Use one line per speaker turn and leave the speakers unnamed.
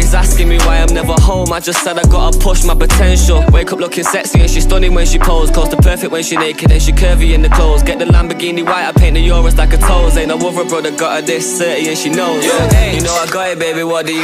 always asking me why I'm never home. I just said I gotta push my potential. Wake up looking sexy and she's stunning when she pose. Close to perfect when she naked and she curvy in the clothes. Get the Lamborghini white, I paint the Urus like a toes. Ain't no other brother got her this 30 and she knows. You know I got it, baby. What do you?